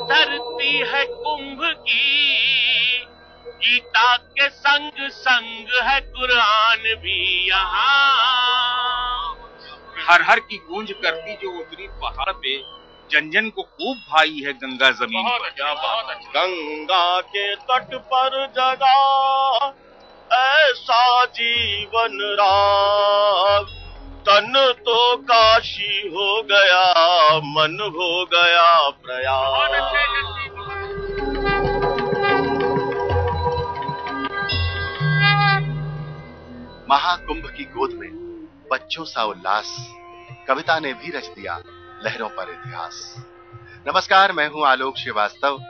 धरती है कुंभ की गीता के संग संग है कुरान भी यहाँ। हर हर की गूंज करती जो उतरी पहाड़ पे जन जन को खूब भाई है गंगा ज़मीन बहुत पर। अच्छा बहुत अच्छा। गंगा के तट पर जगा ऐसा जीवन राग। तन तो काशी हो गया मन हो गया जल्दी महाकुंभ की गोद में बच्चों सा उल्लास कविता ने भी रच दिया लहरों पर इतिहास। नमस्कार मैं हूँ आलोक श्रीवास्तव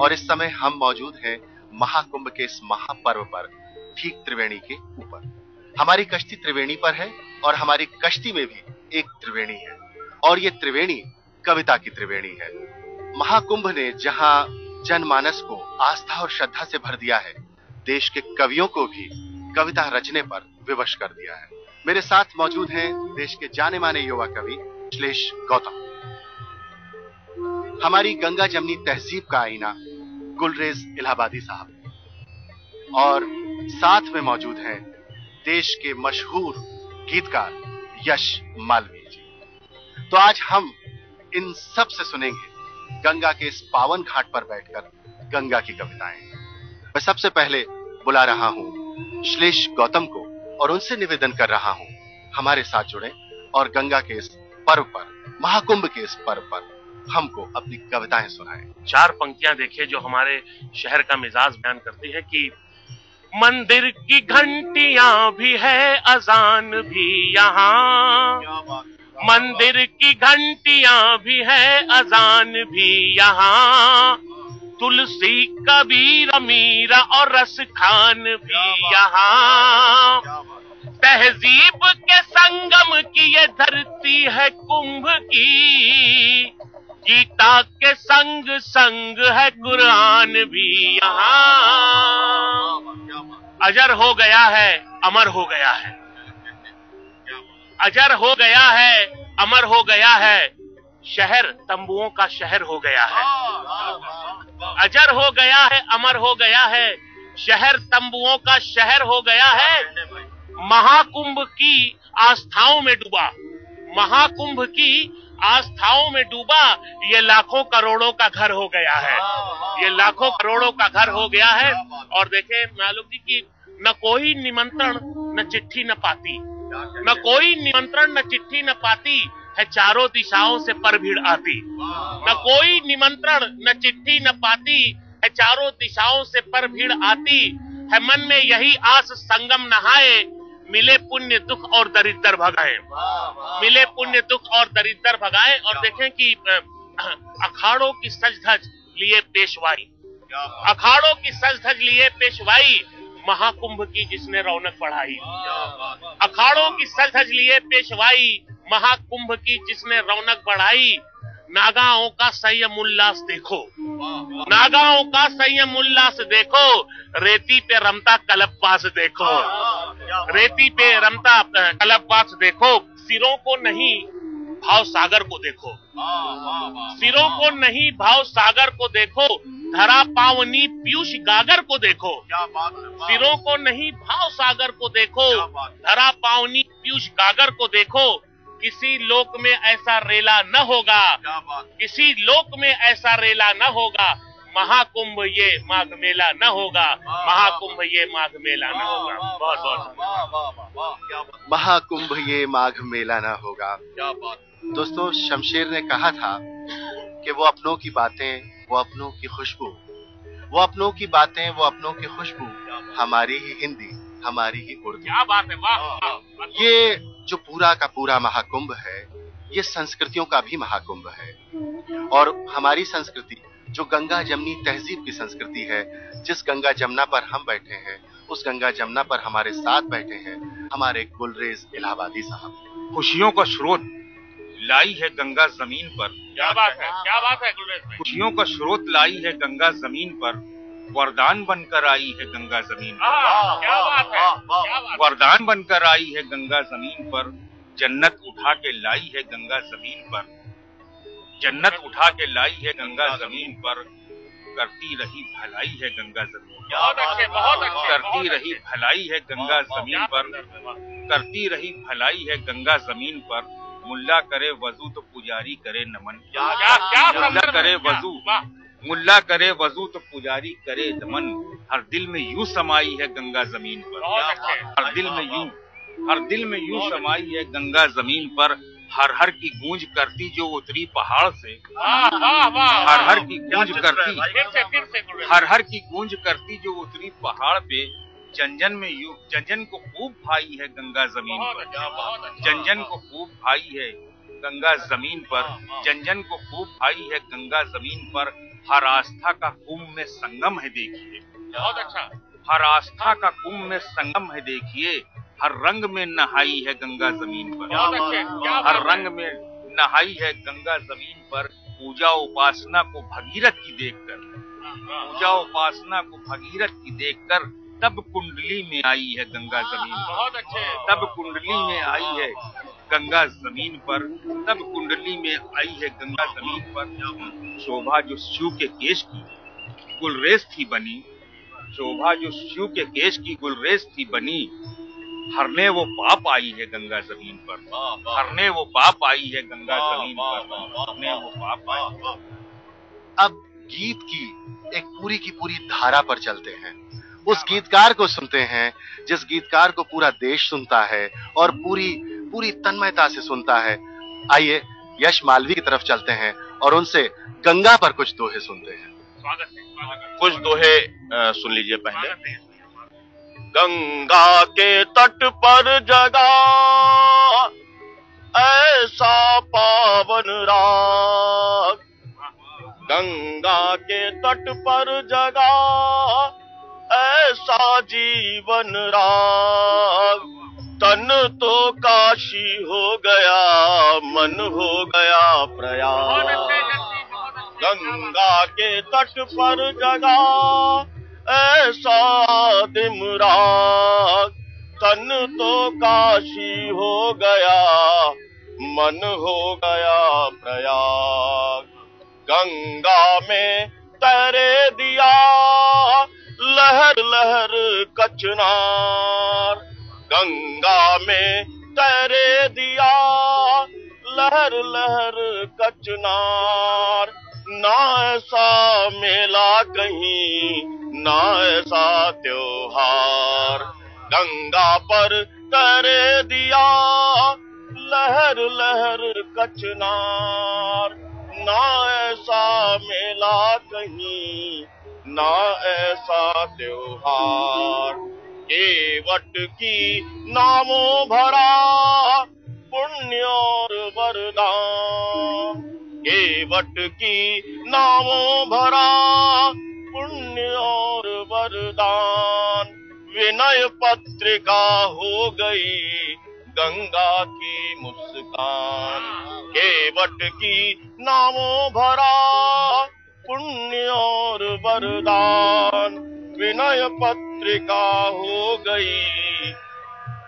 और इस समय हम मौजूद हैं महाकुंभ के इस महापर्व पर ठीक त्रिवेणी के ऊपर। हमारी कश्ती त्रिवेणी पर है और हमारी कश्ती में भी एक त्रिवेणी है। और ये त्रिवेणी, कविता की त्रिवेणी है। महाकुंभ ने जहाँ जनमानस को आस्था और श्रद्धा से भर दिया है, देश के कवियों को भी कविता रचने पर विवश कर दिया है। मेरे साथ मौजूद हैं देश के जाने माने युवा कवि श्लेष गौतम। हमारी गंगा जमनी तहजीब का आईना, गुलरेज इलाहाबादी साहब। और साथ में मौजूद हैं देश के मशहूर गीतकार यश मालवीय। जी तो आज हम इन सबसे सुनेंगे गंगा के इस पावन घाट पर बैठकर गंगा की कविताएँ। मैं सबसे पहले बुला रहा हूँ श्लेष गौतम को और उनसे निवेदन कर रहा हूँ हमारे साथ जुड़े और गंगा के इस पर्व पर महाकुंभ के इस पर्व पर हमको अपनी कविताएँ सुनाएँ। चार पंक्तियाँ देखिए जो हमारे शहर का मिजाज बयान करती है कि मंदिर की घंटियाँ भी है अजान भी यहाँ। मंदिर की घंटियाँ भी है अजान भी यहाँ। तुलसी कबीर मीरा और रस खान भी यहाँ। तहजीब के संगम की ये धरती है कुंभ की। गीता के संग संग है कुरान भी यहाँ। अजर हो गया है अमर हो गया है। अजर हो गया है, अमर हो गया है, शहर तंबुओं का शहर हो गया है। अजर हो गया है, अमर हो गया है, शहर तंबुओं का शहर हो गया है। महाकुंभ की आस्थाओं में डूबा, महाकुंभ की आस्थाओं में डूबा, ये लाखों करोड़ों का घर हो गया है। ये लाखों करोड़ों का घर हो गया है। और देखे, मालूम जी की न कोई निमंत्रण, न चिट्ठी न पाती। न कोई निमंत्रण, न चिट्ठी, न पाती है चारों दिशाओं से पर भीड़ आती। न कोई निमंत्रण, न चिट्ठी, न पाती है चारों दिशाओं से पर भीड़ आती है। मन में यही आस संगम नहाए, मिले पुण्य दुख और दरिद्र भगाए। मिले पुण्य दुख और दरिद्र भगाए और देखें कि अखाड़ों की सज धज लिए पेशवाई। अखाड़ों की सज धज लिए पेशवाई महाकुंभ की जिसने रौनक बढ़ाई। अखाड़ों की सज लिए पेशवाई महाकुंभ की जिसने रौनक बढ़ाई। नागाओं का संयम उल्लास देखो। नागाओं का संयम उल्लास देखो। रेती पे रमता कलपवास देखो। रेती पे रमता कलपवास देखो। सिरों को नहीं भाव सागर को देखो। सिरों को नहीं भाव सागर को देखो। धरा पावनी पीयूष गागर को देखो। क्या बात है सिरों को नहीं भाव सागर को देखो। क्या बात है। धरा पावनी पीयूष गागर को देखो। किसी लोक में ऐसा रेला न होगा। क्या बात किसी लोक में ऐसा रेला न होगा। महाकुंभ ये माघ मेला न होगा। महाकुंभ ये माघ मेला न होगा। बहुत बहुत। वाह वाह वाह वाह क्या बात महाकुंभ ये माघ मेला न होगा। क्या बात दोस्तों शमशेर ने कहा था कि वो अपनों की बातें वो अपनों की खुशबू। वो अपनों की बातें वो अपनों की खुशबू। हमारी ही हिंदी हमारी ही उर्दू। क्या बात है वाह वाह। ये जो पूरा का पूरा महाकुंभ है ये संस्कृतियों का भी महाकुंभ है। और हमारी संस्कृति जो गंगा जमनी तहजीब की संस्कृति है जिस गंगा जमुना पर हम बैठे हैं उस गंगा जमुना पर हमारे साथ बैठे हैं हमारे गुलरेज इलाहाबादी साहब। खुशियों का स्रोत लाई है गंगा ज़मीन पर। क्या बात है? क्या बात है खुशियों का स्रोत लाई है गंगा ज़मीन पर। वरदान बनकर आई है गंगा ज़मीन पर। क्या बात है? वरदान बनकर आई है गंगा ज़मीन पर। जन्नत उठा के लाई है गंगा ज़मीन पर। जन्नत उठा के लाई है गंगा ज़मीन पर। करती रही भलाई है गंगा ज़मीन बहुत अच्छे बहुत अच्छे करती रही भलाई है गंगा ज़मीन पर। करती रही भलाई है गंगा ज़मीन पर। मुल्ला करे वज़ू तो पुजारी करे नमन। क्या क्या मुल्ला करे वज़ू मुल्ला करे वज़ू तो पुजारी करे नमन। हर दिल में यूँ समाई है गंगा ज़मीन पर। हर दिल में यूँ हर दिल में यूँ समाई है गंगा ज़मीन पर। हर हर की गूंज करती जो उतरी पहाड़ से। हर हर की गूंज करती हर हर की गूंज करती जो उतरी पहाड़ पे। जनजन में यू जनजन को खूब भाई है गंगा ज़मीन पर। अच्छा अच्छा। जनजन को खूब भाई है गंगा ज़मीन पर। जनजन को खूब भाई है गंगा ज़मीन पर। हर आस्था का कुंभ में संगम है देखिए। बहुत अच्छा। हर आस्था का कुंभ में संगम है देखिए। हर रंग में नहाई है गंगा ज़मीन पर। अच्छे हर रंग में नहाई है गंगा ज़मीन पर। पूजा उपासना को भगीरथ की देखकर। पूजा उपासना को भगीरथ की देखकर तब कुंडली में आई है गंगा ज़मीन बहुत अच्छे तब कुंडली में आई है गंगा ज़मीन पर। तब कुंडली में आई है गंगा ज़मीन पर। शोभा जो शिव के केश की गुलरेज थी बनी शोभा जो शिव के केश की गुलरेज थी बनी हरने वो पाप आई है गंगा ज़मीन पर। हरने वो पाप आई है गंगा ज़मीन पर। हरने वो पाप आई। अब गीत की एक पूरी की पूरी धारा पर चलते हैं। उस गीतकार को सुनते हैं जिस गीतकार को पूरा देश सुनता है और पूरी पूरी तन्मयता से सुनता है। आइए यश मालवी की तरफ़ चलते हैं और उनसे गंगा पर कुछ दोहे सुनते हैं। स्वागत है कुछ दोहे सुन लीजिए पहले। गंगा के तट पर जगा ऐसा पावन राग। गंगा के तट पर जगा ऐसा जीवन राग। तन तो काशी हो गया, मन हो गया प्रयाग। गंगा के तट पर जगा, ऐसा दिमराग तन तो काशी हो गया, मन हो गया प्रयाग। गंगा में तैरे दिया लहर लहर कचनार। गंगा में तैरे दिया, लहर लहर कचनार। ना ऐसा मेला कहीं, ना ऐसा त्योहार। गंगा पर तैरे दिया, लहर लहर कचनार। ना ऐसा मेला कहीं ना ऐसा त्योहार। केवट की नामों भरा पुण्य और वरदान। केवट की नामों भरा पुण्य और वरदान। विनय पत्रिका हो गई गंगा की मुस्कान। केवट की नामों भरा पुण्य और वरदान। विनय पत्रिका हो गई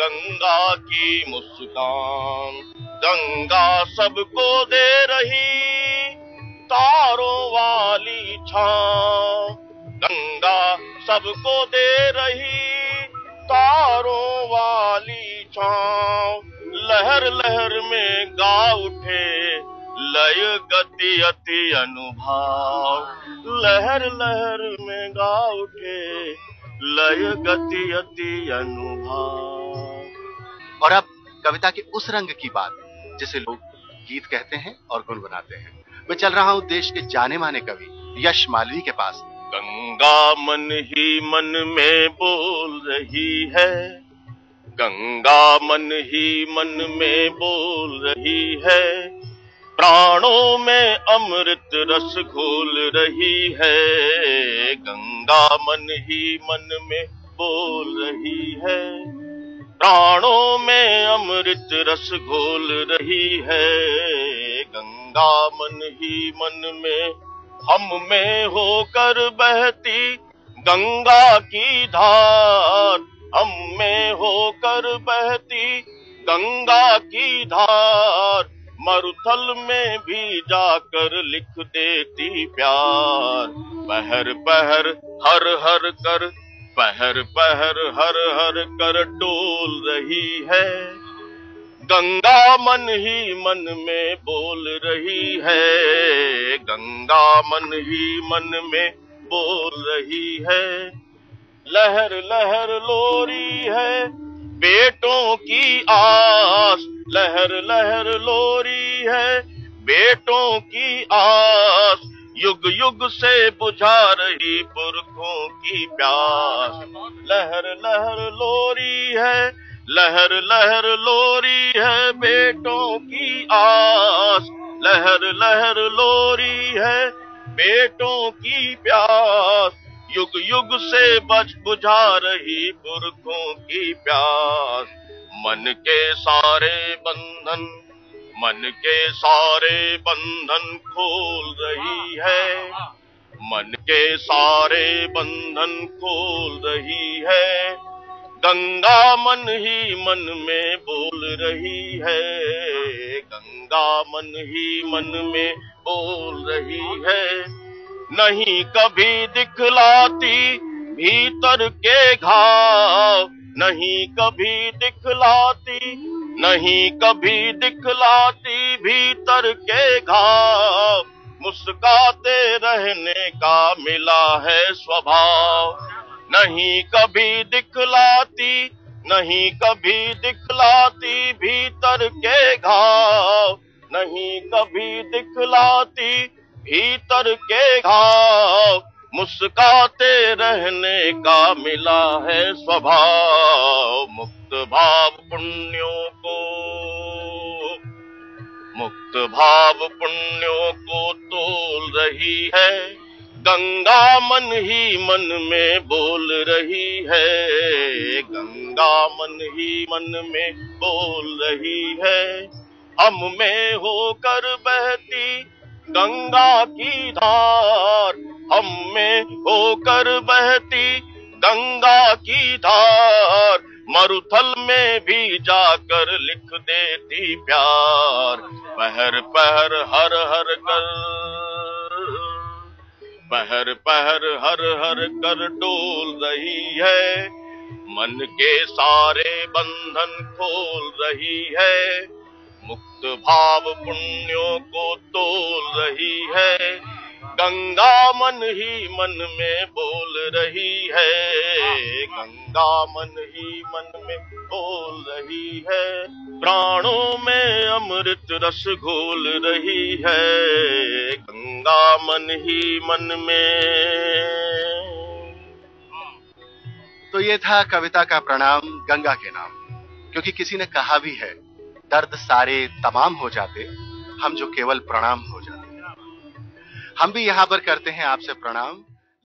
गंगा की मुस्कान। गंगा सबको दे रही तारों वाली छां गंगा सबको दे रही तारों वाली छां लहर लहर में गा उठे लय गति अति अनुभाव। लहर लहर में गा उठे लय गति अति अनुभाव। और अब कविता के उस रंग की बात, जिसे लोग गीत कहते हैं और गुनगुनाते हैं। मैं चल रहा हूँ देश के जाने माने कवि यश मालवी के पास। गंगा मन ही मन में बोल रही है। गंगा मन ही मन में बोल रही है। प्राणों में अमृत रस घोल रही है, गंगा मन ही मन में बोल रही है। प्राणों में अमृत रस घोल रही है, गंगा मन ही मन में हम में होकर बहती गंगा की धार। हम में होकर बहती गंगा की धार। मरुथल में भी जाकर लिख देती प्यार। पहर पहर हर हर कर पहर पहर हर हर कर डोल रही है। गंगा मन ही मन में बोल रही है। गंगा मन ही मन में बोल रही है। लहर लहर लोरी है। बेटों की आस, लहर लहर लोरी है। बेटों की आस, युग युग से बुझा रही पुरखों की प्यास। लहर लहर लोरी है, लहर लहर लोरी है। बेटों की आस, लहर लहर लोरी है। बेटों की प्यास युग युग से बच बुझा रही पुरखों की प्यास। मन के सारे बंधन, मन के सारे बंधन खोल रही है। मन के सारे बंधन खोल रही है। गंगा मन ही मन में बोल रही है। गंगा मन ही मन में बोल रही है। नहीं कभी दिखलाती भीतर के घाव। नहीं कभी दिखलाती, नहीं कभी दिखलाती भीतर के घाव। मुस्काते रहने का मिला है स्वभाव। नहीं कभी दिखलाती, नहीं कभी दिखलाती भीतर के घाव। नहीं कभी दिखलाती भीतर के घाव मुस्काते रहने का मिला है स्वभाव, मुक्त भाव पुण्यों को। मुक्त भाव पुण्यों को तोल रही है, गंगा मन ही मन में बोल रही है। गंगा मन ही मन में बोल रही है, हम में होकर बहती गंगा की धार हम में होकर बहती। गंगा की धार मरुथल में भी जाकर लिख देती प्यार। पहर पहर, हर हर कर। पहर पहर, हर हर कर डोल रही है। मन के सारे बंधन खोल रही है। मुक्त भाव पुण्यों को तोल रही है। गंगा मन ही मन में बोल रही है। गंगा मन ही मन में बोल रही है। प्राणों में अमृत रस घोल रही है। गंगा मन ही मन में। तो ये था कविता का प्रणाम, गंगा के नाम, क्योंकि किसी ने कहा भी है दर्द सारे तमाम हो जाते, हम जो केवल प्रणाम हो जाते। हम भी यहाँ पर करते हैं आपसे प्रणाम।